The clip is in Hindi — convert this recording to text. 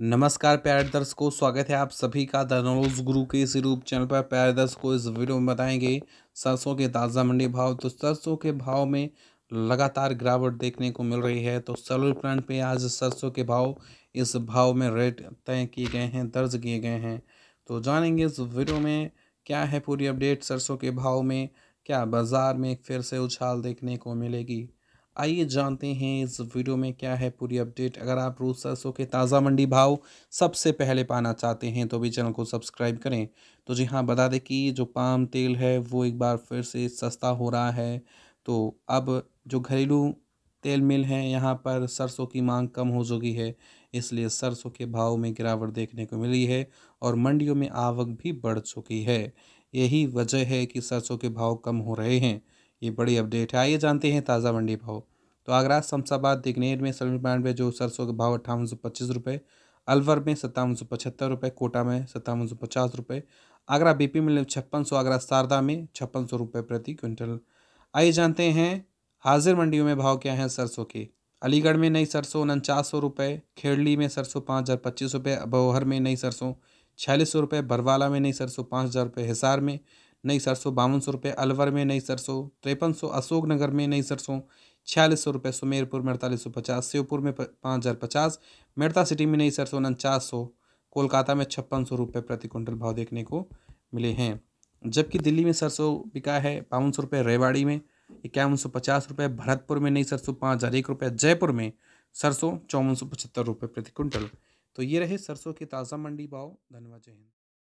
नमस्कार प्यारे दर्शकों, स्वागत है आप सभी का द गुरु के इस रूप चैनल पर। प्यारे दर्शकों, इस वीडियो में बताएँगे, सरसों के ताज़ा मंडी भाव। तो सरसों के भाव में लगातार गिरावट देखने को मिल रही है। तो सलोर प्लांट पे आज सरसों के भाव, इस भाव में रेट तय किए गए हैं, दर्ज किए गए हैं। तो जानेंगे इस वीडियो में क्या है पूरी अपडेट सरसों के भाव में, क्या बाज़ार में फिर से उछाल देखने को मिलेगी। आइए जानते हैं इस वीडियो में क्या है पूरी अपडेट। अगर आप रोज सरसों के ताज़ा मंडी भाव सबसे पहले पाना चाहते हैं तो भी चैनल को सब्सक्राइब करें। तो जी हाँ बता दें कि जो पाम तेल है, वो एक बार फिर से सस्ता हो रहा है। तो अब जो घरेलू तेल मिल हैं, यहाँ पर सरसों की मांग कम हो चुकी है, इसलिए सरसों के भाव में गिरावट देखने को मिली है और मंडियों में आवक भी बढ़ चुकी है। यही वजह है कि सरसों के भाव कम हो रहे हैं। ये बड़ी अपडेट है। आइए जानते हैं ताज़ा मंडी भाव। तो आगरा, शमशाबाद, दिग्नेर में में जो सरसों के भाव अट्ठावन सौ पच्चीस रुपये अलवर में सत्तावन सौ पचहत्तर रुपये कोटा में सत्तावन सौ पचास रुपये आगरा बीपी में छप्पन सौ, आगरा शारदा में छप्पन सौ रुपये प्रति क्विंटल। आइए जानते हैं हाजिर मंडियों में भाव क्या है सरसों के। अलीगढ़ में नई सरसों उनचास सौ रुपये खेड़ली में सरसों पाँच हज़ार पच्चीस रुपये अबोहर में नई सरसों छियालीस सौ रुपये बरवाला में नई सरसों पाँच हज़ार रुपये हिसार में नई सरसों बावन सौ रुपये अलवर में नई सरसों तिरपन सौ अशोकनगर में नई सरसों, छियालीस सौ रुपये सुमेरपुर में अड़तालीस सौ पचास शिवपुर में पाँच हज़ार पचास मेड़ता सिटी में नई सरसों उनचास सौ कोलकाता में छप्पन सौ रुपये प्रति क्विंटल भाव देखने को मिले हैं। जबकि दिल्ली में सरसों बिका है बावन सौ रुपये रेवाड़ी में इक्यावन सौ पचास रुपये भरतपुर में नई सरसों, पाँच हज़ार एक रुपये जयपुर में सरसों चौवन सौ पचहत्तर रुपये प्रति क्विंटल। तो ये रहे सरसों के ताज़ा मंडी भाव, धन्यवाद जय हिंद।